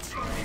What?